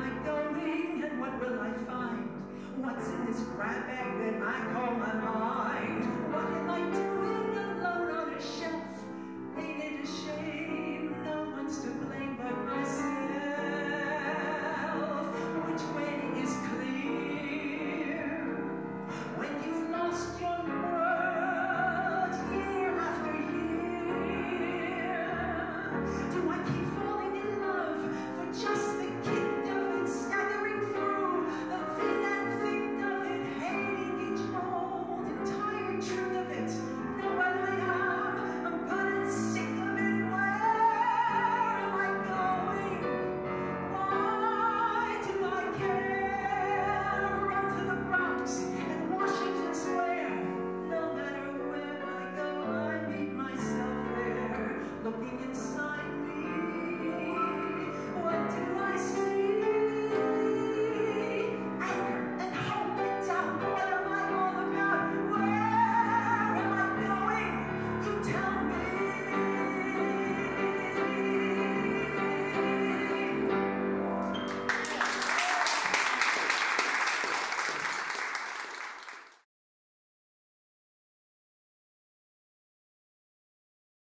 am I going and what will I find? What's in this grab bag that I call